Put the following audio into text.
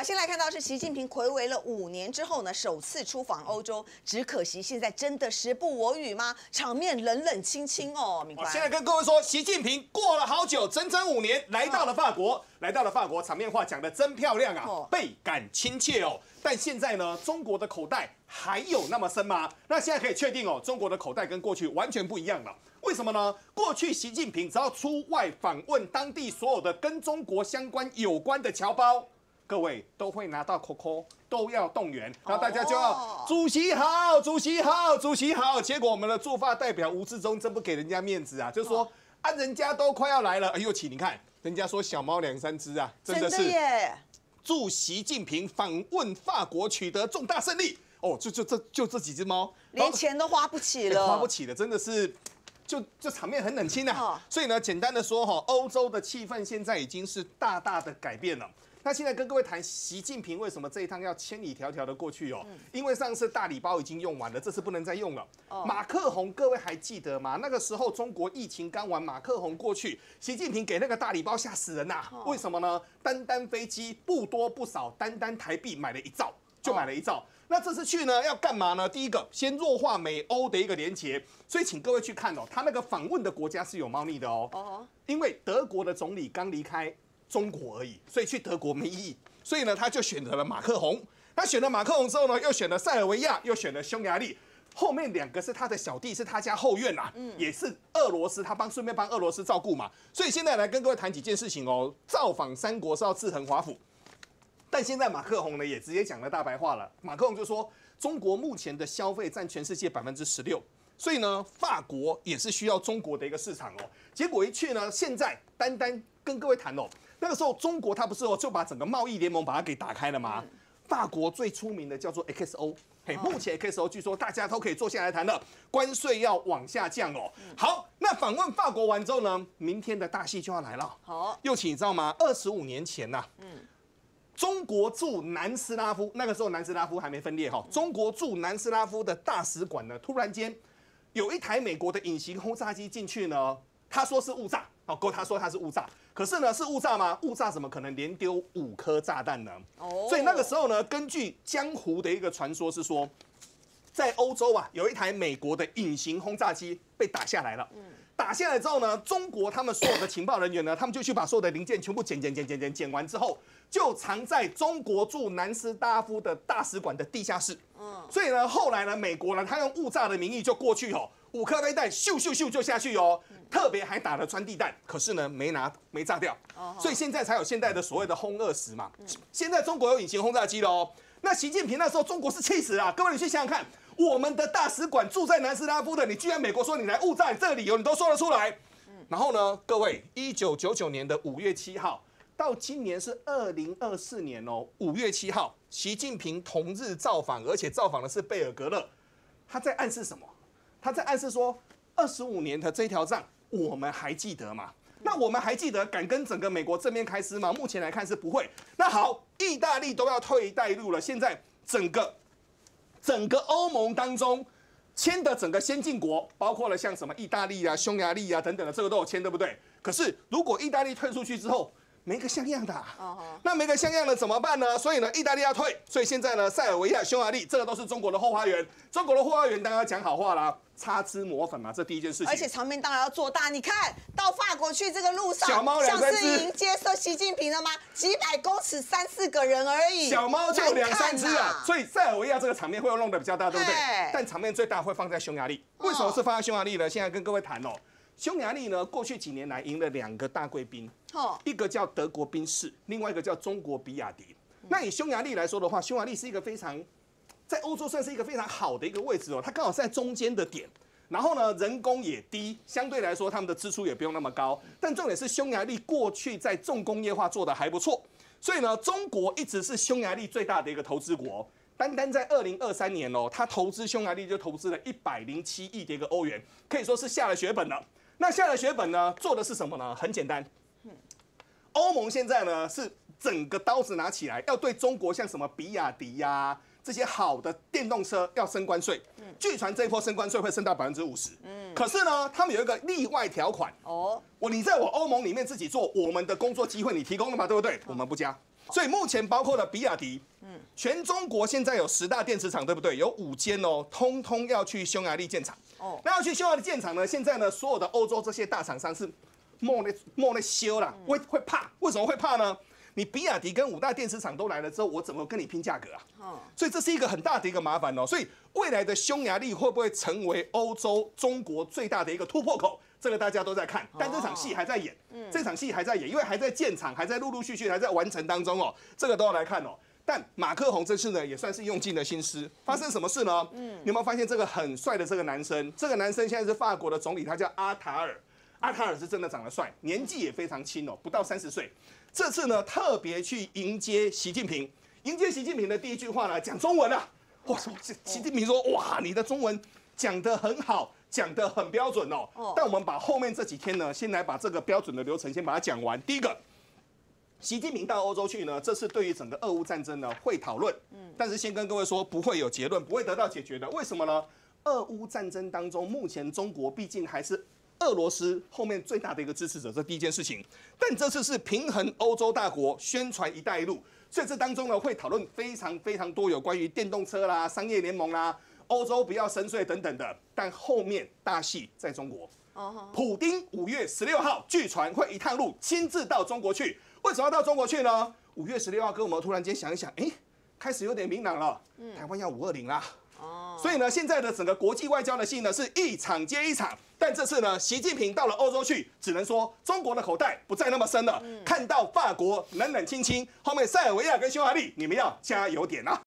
好，先来看到是习近平回违了五年之后呢，首次出访欧洲。只可惜现在真的时不我与吗？场面冷冷清清哦。敏现在跟各位说，习近平过了好久，整整五年来到了法国，来到了法国，场面话讲的真漂亮啊，倍感亲切哦。但现在呢，中国的口袋还有那么深吗？那现在可以确定哦，中国的口袋跟过去完全不一样了。为什么呢？过去习近平只要出外访问当地所有的跟中国相关有关的侨胞，各位都会拿到 COCO，都要动员，然后大家就要主席好，主席好，主席好。结果我们的驻法代表吴志忠真不给人家面子啊，就说啊，人家都快要来了，哎呦，起你看，人家说小猫两三只啊，真的是耶。祝习近平访问法国取得重大胜利哦，就就这就这几只猫，连钱都花不起了，花不起了，真的是。就这场面很冷清啊，所以呢，简单的说哈，欧洲的气氛现在已经是大大的改变了。那现在跟各位谈习近平为什么这一趟要千里迢迢的过去哦？因为上次大礼包已经用完了，这次不能再用了。马克宏，各位还记得吗？那个时候中国疫情刚完，马克宏过去，习近平给那个大礼包吓死人呐！为什么呢？单单飞机不多不少，单单台币买了一兆，就买了一兆。那这次去呢，要干嘛呢？第一个，先弱化美欧的一个连结，所以请各位去看哦，他那个访问的国家是有猫腻的哦。哦。因为德国的总理刚离开中国而已，所以去德国没意义。所以呢，他就选择了马克宏。他选了马克宏之后呢，又选了塞尔维亚，又选了匈牙利。后面两个是他的小弟，是他家后院呐。嗯。也是俄罗斯，他帮顺便帮俄罗斯照顾嘛。所以现在来跟各位谈几件事情哦。造访三国是要制衡华府。但现在马克宏呢也直接讲了大白话了，马克宏就说中国目前的消费占全世界百分之十六，所以呢法国也是需要中国的一个市场哦。结果一去呢，现在单单跟各位谈哦，那个时候中国它不是哦就把整个贸易联盟把它给打开了吗？法国最出名的叫做 XO，嘿，目前 XO 据说大家都可以坐下来谈了，关税要往下降哦。好，那访问法国完之后呢，明天的大戏就要来了。好，又请你知道吗？二十五年前呐，嗯。中国驻南斯拉夫那个时候，南斯拉夫还没分裂哈。中国驻南斯拉夫的大使馆呢，突然间有一台美国的隐形轰炸机进去呢，他说是误炸，哦，哥他说他是误炸，可是呢是误炸吗？误炸怎么可能连丢五颗炸弹呢？哦，所以那个时候呢，根据江湖的一个传说是说，在欧洲啊，有一台美国的隐形轰炸机被打下来了。嗯。打下来之后呢，中国他们所有的情报人员呢，他们就去把所有的零件全部捡捡捡捡捡捡完之后，就藏在中国驻南斯拉夫的大使馆的地下室。嗯，所以呢，后来呢，美国呢，他用误炸的名义就过去哦，五颗飞弹咻咻咻就下去哦，特别还打了穿地弹，可是呢，没拿没炸掉。哦，所以现在才有现在的所谓的轰二十嘛。现在中国有隐形轰炸机了哦。那习近平那时候中国是气死了，各位你去想想看。我们的大使馆住在南斯拉夫的，你居然美国说你来误炸，这个理由你都说得出来。然后呢，各位，一九九九年的五月七号到今年是二零二四年哦，五月七号，习近平同日造访，而且造访的是贝尔格勒。他在暗示什么？他在暗示说，二十五年的这条账我们还记得吗？那我们还记得敢跟整个美国正面开撕吗？目前来看是不会。那好，意大利都要退带路了，现在整个。整个欧盟当中签的整个先进国，包括了像什么意大利啊、匈牙利啊等等的，这个都有签，对不对？可是如果意大利退出去之后，没个像样的，那没个像样的怎么办呢？所以呢，意大利要退，所以现在呢，塞尔维亚、匈牙利，这个都是中国的后花园。中国的后花园当然要讲好话啦，擦脂抹粉嘛，这第一件事情。而且场面当然要做大。你看到法国去这个路上，小猫像是迎接受习近平了吗？几百公尺，三四个人而已，小猫就两三只啊。所以塞尔维亚这个场面会弄得比较大，对不对？但场面最大会放在匈牙利。为什么是放在匈牙利呢？现在跟各位谈哦。匈牙利呢，过去几年来赢了两个大贵宾，一个叫德国宾士，另外一个叫中国比亚迪。那以匈牙利来说的话，匈牙利是一个非常在欧洲算是一个非常好的一个位置哦，它刚好是在中间的点。然后呢，人工也低，相对来说他们的支出也不用那么高。但重点是匈牙利过去在重工业化做的还不错，所以呢，中国一直是匈牙利最大的一个投资国。单单在二零二三年哦，他投资匈牙利就投资了一百零七亿的一个欧元，可以说是下了血本了。那下了血本呢？做的是什么呢？很简单，欧盟现在呢是整个刀子拿起来，要对中国像什么比亚迪呀这些好的电动车要升关税。据传这一波升关税会升到百分之五十。嗯，可是呢，他们有一个例外条款。哦，我你在我欧盟里面自己做，我们的工作机会你提供了嘛？对不对？我们不加。所以目前包括了比亚迪，嗯，全中国现在有十大电池厂，对不对？有五间哦，通通要去匈牙利建厂。哦，那要去匈牙利建厂呢？现在呢，所有的欧洲这些大厂商是莫内莫内修了，会会怕？为什么会怕呢？你比亚迪跟五大电池厂都来了之后，我怎么跟你拼价格啊？哦，所以这是一个很大的一个麻烦哦。所以未来的匈牙利会不会成为欧洲、中国最大的一个突破口？这个大家都在看，但这场戏还在演。嗯，这场戏还在演，因为还在建厂，还在陆陆续续还在完成当中哦。这个都要来看哦。但马克宏这次呢，也算是用尽了心思。发生什么事呢？嗯，有没有发现这个很帅的这个男生？这个男生现在是法国的总理，他叫阿塔尔。阿卡尔是真的长得帅，年纪也非常轻哦，不到三十岁。这次呢，特别去迎接习近平。迎接习近平的第一句话呢，讲中文啊！哇，习习近平说：“哇，你的中文讲得很好，讲得很标准哦。”但我们把后面这几天呢，先来把这个标准的流程先把它讲完。第一个，习近平到欧洲去呢，这次对于整个俄乌战争呢会讨论，嗯，但是先跟各位说，不会有结论，不会得到解决的。为什么呢？俄乌战争当中，目前中国毕竟还是。俄罗斯后面最大的一个支持者，这第一件事情。但这次是平衡欧洲大国宣传“一带一路”，所以这当中呢会讨论非常非常多有关于电动车啦、商业联盟啦、欧洲不要深邃等等的。但后面大戏在中国。普丁五月十六号据传会一趟路亲自到中国去。为什么要到中国去呢？五月十六号，跟我们突然间想一想，哎，开始有点明朗了。台湾要五二零啦。所以呢，现在的整个国际外交的戏呢是一场接一场，但这次呢，习近平到了欧洲去，只能说中国的口袋不再那么深了。看到法国冷冷清清，后面塞尔维亚跟匈牙利，你们要加油点啊！